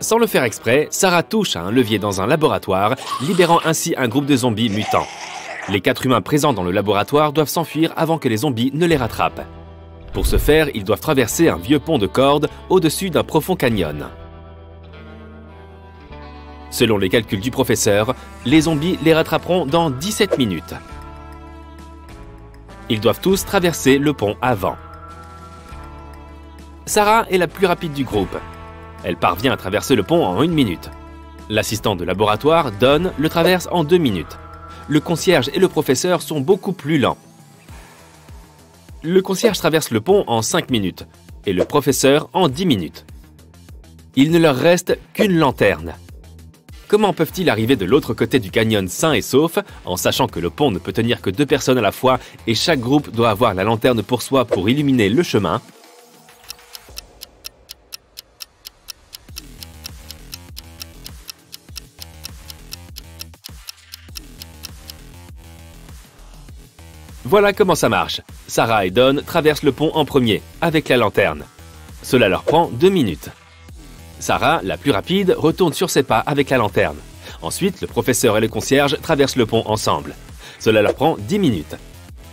Sans le faire exprès, Sarah touche à un levier dans un laboratoire, libérant ainsi un groupe de zombies mutants. Les quatre humains présents dans le laboratoire doivent s'enfuir avant que les zombies ne les rattrapent. Pour ce faire, ils doivent traverser un vieux pont de cordes au-dessus d'un profond canyon. Selon les calculs du professeur, les zombies les rattraperont dans 17 minutes. Ils doivent tous traverser le pont avant. Sarah est la plus rapide du groupe. Elle parvient à traverser le pont en une minute. L'assistant de laboratoire, Don, le traverse en deux minutes. Le concierge et le professeur sont beaucoup plus lents. Le concierge traverse le pont en 5 minutes et le professeur en 10 minutes. Il ne leur reste qu'une lanterne. Comment peuvent-ils arriver de l'autre côté du canyon sain et sauf, en sachant que le pont ne peut tenir que deux personnes à la fois et chaque groupe doit avoir la lanterne pour soi pour illuminer le chemin? Voilà comment ça marche. Sarah et Don traversent le pont en premier, avec la lanterne. Cela leur prend deux minutes. Sarah, la plus rapide, retourne sur ses pas avec la lanterne. Ensuite, le professeur et le concierge traversent le pont ensemble. Cela leur prend 10 minutes.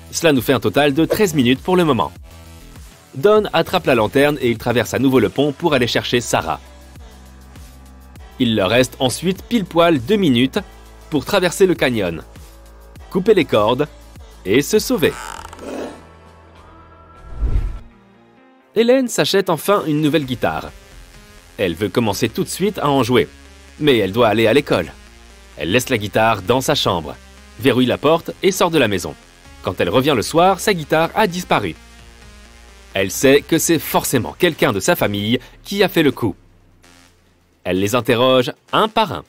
Cela nous fait un total de 13 minutes pour le moment. Don attrape la lanterne et il traverse à nouveau le pont pour aller chercher Sarah. Il leur reste ensuite pile poil 2 minutes pour traverser le canyon, couper les cordes et se sauver. Hélène s'achète enfin une nouvelle guitare. Elle veut commencer tout de suite à en jouer, mais elle doit aller à l'école. Elle laisse la guitare dans sa chambre, verrouille la porte et sort de la maison. Quand elle revient le soir, sa guitare a disparu. Elle sait que c'est forcément quelqu'un de sa famille qui a fait le coup. Elle les interroge un par un.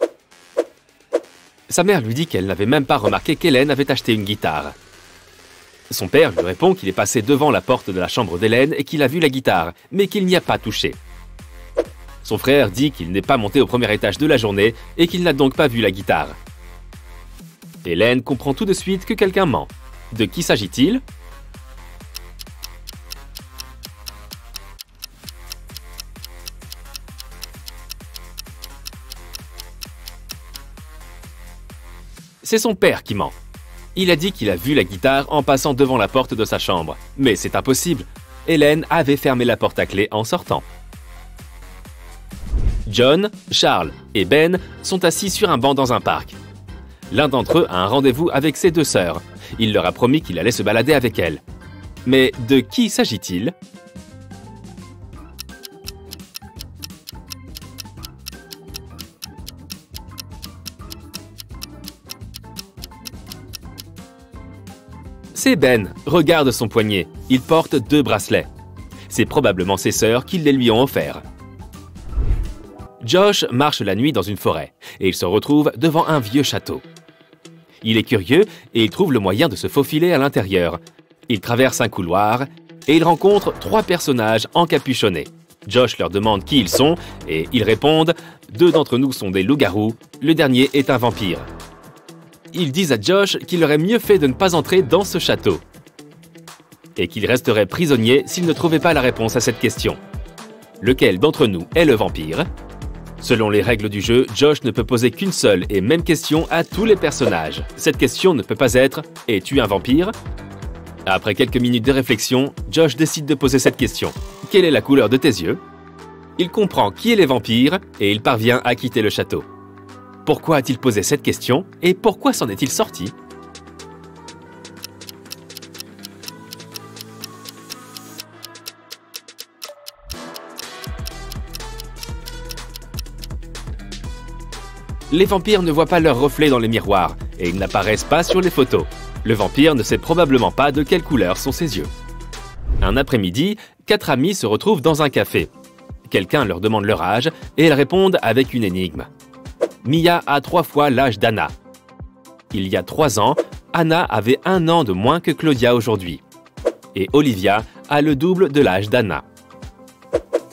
Sa mère lui dit qu'elle n'avait même pas remarqué qu'Hélène avait acheté une guitare. Son père lui répond qu'il est passé devant la porte de la chambre d'Hélène et qu'il a vu la guitare, mais qu'il n'y a pas touché. Son frère dit qu'il n'est pas monté au premier étage de la journée et qu'il n'a donc pas vu la guitare. Hélène comprend tout de suite que quelqu'un ment. De qui s'agit-il? C'est son père qui ment. Il a dit qu'il a vu la guitare en passant devant la porte de sa chambre. Mais c'est impossible. Hélène avait fermé la porte à clé en sortant. John, Charles et Ben sont assis sur un banc dans un parc. L'un d'entre eux a un rendez-vous avec ses deux sœurs. Il leur a promis qu'il allait se balader avec elles. Mais de qui s'agit-il? C'est Ben. Regarde son poignet. Il porte deux bracelets. C'est probablement ses sœurs qui les lui ont offerts. Josh marche la nuit dans une forêt et il se retrouve devant un vieux château. Il est curieux et il trouve le moyen de se faufiler à l'intérieur. Il traverse un couloir et il rencontre trois personnages encapuchonnés. Josh leur demande qui ils sont et ils répondent Deux d'entre nous sont des loups-garous, le dernier est un vampire. Ils disent à Josh qu'il aurait mieux fait de ne pas entrer dans ce château et qu'il resterait prisonnier s'il ne trouvait pas la réponse à cette question. Lequel d'entre nous est le vampire? Selon les règles du jeu, Josh ne peut poser qu'une seule et même question à tous les personnages. Cette question ne peut pas être « Es-tu un vampire ?» Après quelques minutes de réflexion, Josh décide de poser cette question. Quelle est la couleur de tes yeux? Il comprend qui est les vampires et il parvient à quitter le château. Pourquoi a-t-il posé cette question et pourquoi s'en est-il sorti Les vampires ne voient pas leur reflet dans les miroirs et ils n'apparaissent pas sur les photos. Le vampire ne sait probablement pas de quelle couleur sont ses yeux. Un après-midi, quatre amis se retrouvent dans un café. Quelqu'un leur demande leur âge et elles répondent avec une énigme. Mia a trois fois l'âge d'Anna. Il y a trois ans, Anna avait un an de moins que Claudia aujourd'hui. Et Olivia a le double de l'âge d'Anna.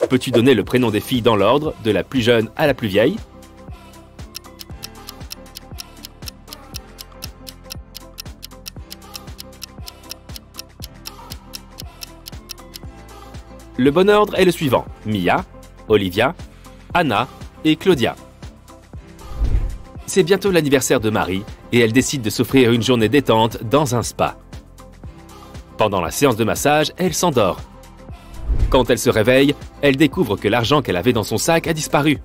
Peux-tu donner le prénom des filles dans l'ordre, de la plus jeune à la plus vieille? Le bon ordre est le suivant. Mia, Olivia, Anna et Claudia. C'est bientôt l'anniversaire de Marie et elle décide de s'offrir une journée détente dans un spa. Pendant la séance de massage, elle s'endort. Quand elle se réveille, elle découvre que l'argent qu'elle avait dans son sac a disparu.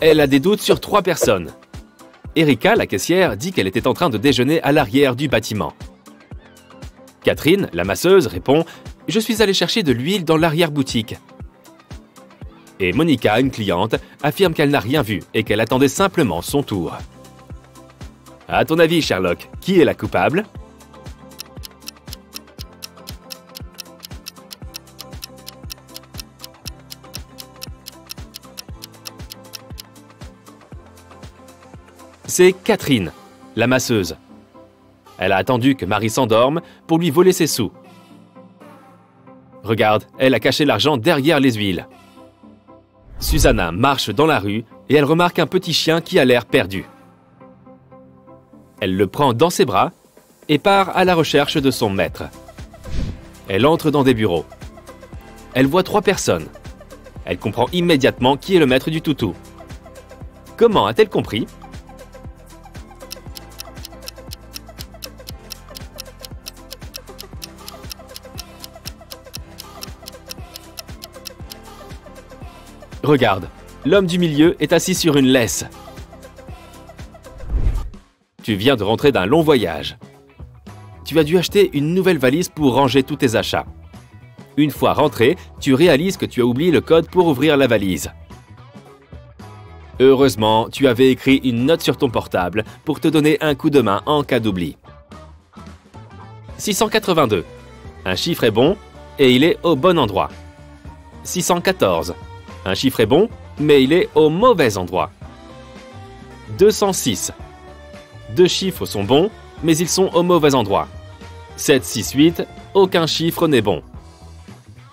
Elle a des doutes sur trois personnes. Erika, la caissière, dit qu'elle était en train de déjeuner à l'arrière du bâtiment. Catherine, la masseuse, répond « Je suis allée chercher de l'huile dans l'arrière-boutique. » Et Monica, une cliente, affirme qu'elle n'a rien vu et qu'elle attendait simplement son tour. À ton avis, Sherlock, qui est la coupable? C'est Catherine, la masseuse. Elle a attendu que Marie s'endorme pour lui voler ses sous. Regarde, elle a caché l'argent derrière les huiles. Susanna marche dans la rue et elle remarque un petit chien qui a l'air perdu. Elle le prend dans ses bras et part à la recherche de son maître. Elle entre dans des bureaux. Elle voit trois personnes. Elle comprend immédiatement qui est le maître du toutou. Comment a-t-elle compris? Regarde, l'homme du milieu est assis sur une laisse. Tu viens de rentrer d'un long voyage. Tu as dû acheter une nouvelle valise pour ranger tous tes achats. Une fois rentré, tu réalises que tu as oublié le code pour ouvrir la valise. Heureusement, tu avais écrit une note sur ton portable pour te donner un coup de main en cas d'oubli. 682. Un chiffre est bon et il est au bon endroit. 614. Un chiffre est bon, mais il est au mauvais endroit. 206. Deux chiffres sont bons, mais ils sont au mauvais endroit. 7, 6, 8, aucun chiffre n'est bon.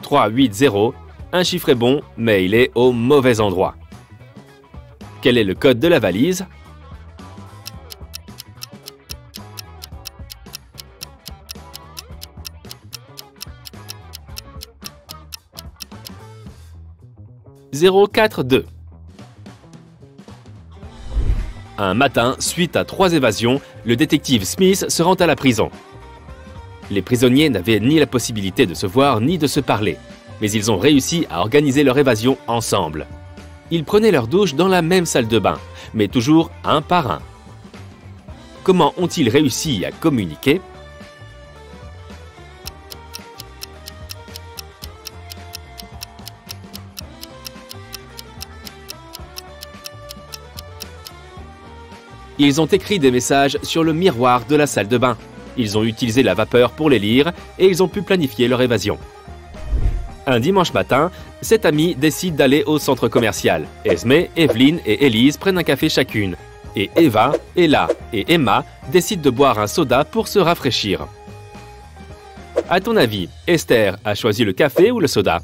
3, 8, 0, un chiffre est bon, mais il est au mauvais endroit. Quel est le code de la valise? 042. Un matin, suite à trois évasions, le détective Smith se rend à la prison. Les prisonniers n'avaient ni la possibilité de se voir ni de se parler, mais ils ont réussi à organiser leur évasion ensemble. Ils prenaient leur douche dans la même salle de bain, mais toujours un par un. Comment ont-ils réussi à communiquer? Ils ont écrit des messages sur le miroir de la salle de bain. Ils ont utilisé la vapeur pour les lire et ils ont pu planifier leur évasion. Un dimanche matin, sept amis décident d'aller au centre commercial. Esme, Evelyn et Elise prennent un café chacune. Et Eva, Ella et Emma décident de boire un soda pour se rafraîchir. À ton avis, Esther a choisi le café ou le soda?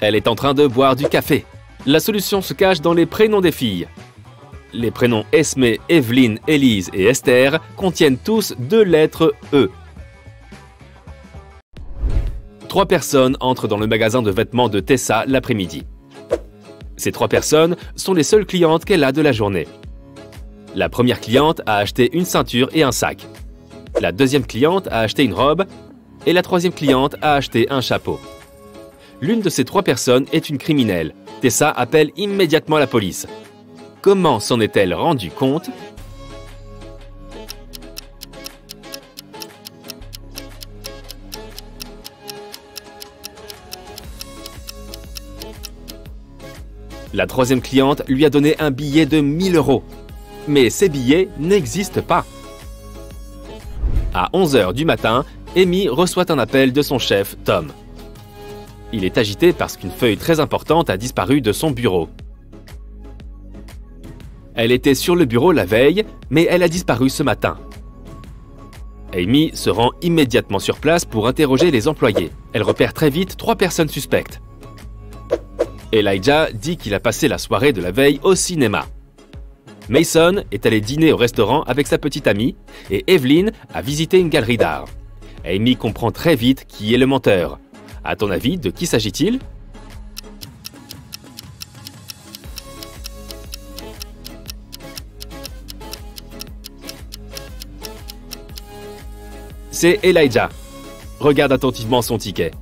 Elle est en train de boire du café. La solution se cache dans les prénoms des filles. Les prénoms Esme, Evelyne, Élise et Esther contiennent tous deux lettres E. Trois personnes entrent dans le magasin de vêtements de Tessa l'après-midi. Ces trois personnes sont les seules clientes qu'elle a de la journée. La première cliente a acheté une ceinture et un sac. La deuxième cliente a acheté une robe. Et la troisième cliente a acheté un chapeau. L'une de ces trois personnes est une criminelle. Tessa appelle immédiatement la police. Comment s'en est-elle rendue compte? La troisième cliente lui a donné un billet de 1000 euros. Mais ces billets n'existent pas. À 11h du matin, Amy reçoit un appel de son chef, Tom. Il est agité parce qu'une feuille très importante a disparu de son bureau. Elle était sur le bureau la veille, mais elle a disparu ce matin. Amy se rend immédiatement sur place pour interroger les employés. Elle repère très vite trois personnes suspectes. Elijah dit qu'il a passé la soirée de la veille au cinéma. Mason est allé dîner au restaurant avec sa petite amie et Evelyn a visité une galerie d'art. Amy comprend très vite qui est le menteur. À ton avis, de qui s'agit-il C'est Elijah. Regarde attentivement son ticket.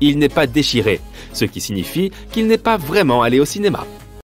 Il n'est pas déchiré, ce qui signifie qu'il n'est pas vraiment allé au cinéma.